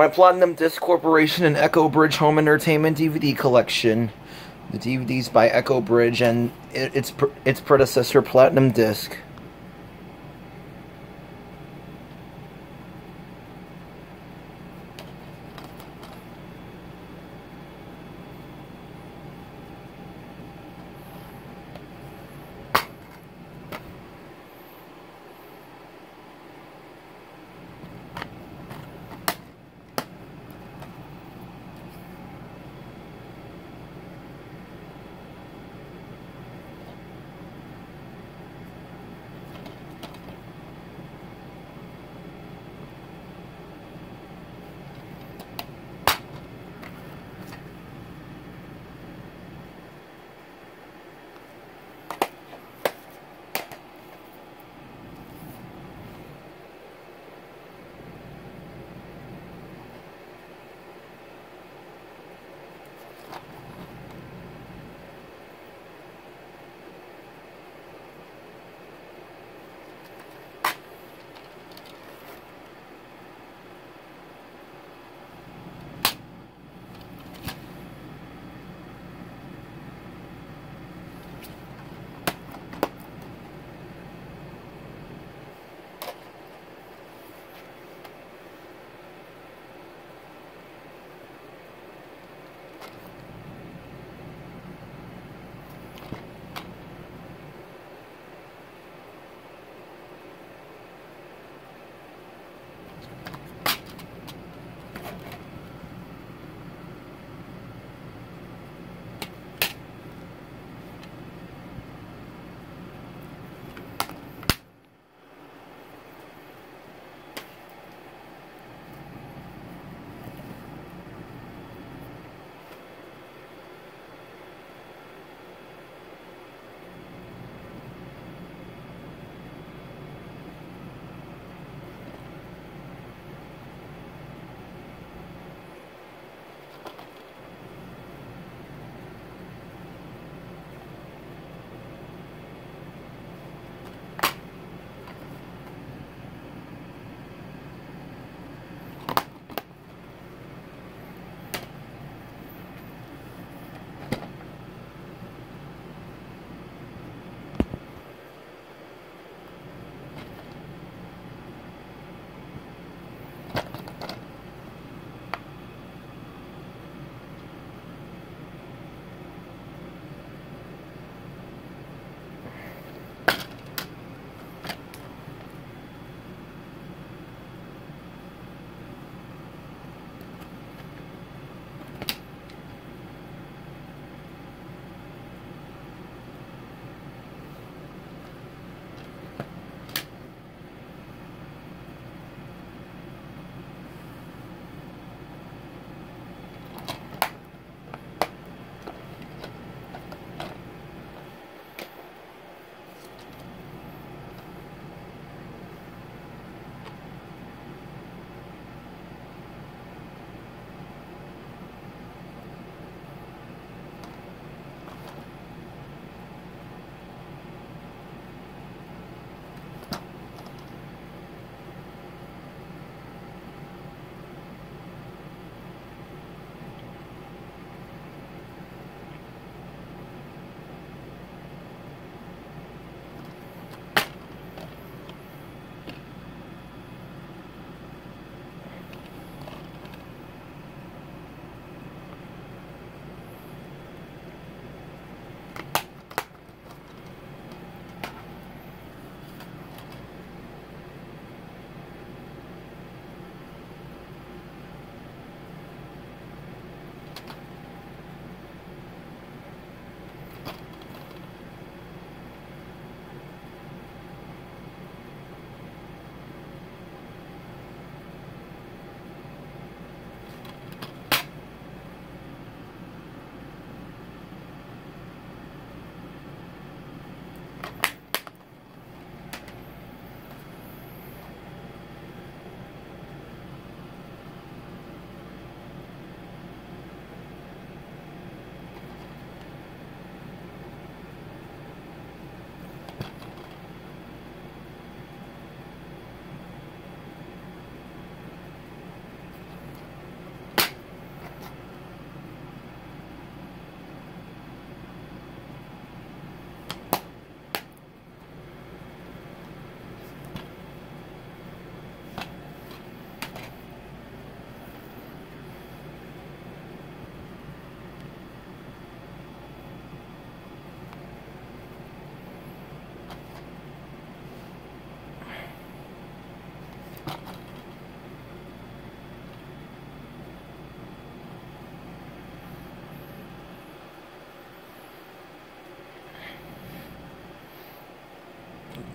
my Platinum Disc Corporation and Echo Bridge Home Entertainment DVD collection. The DVDs by Echo Bridge and its its predecessor Platinum Disc.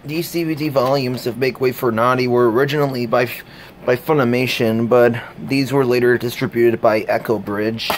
These DVD volumes of Make Way for Noddy were originally by by Funimation, but these were later distributed by Echo Bridge.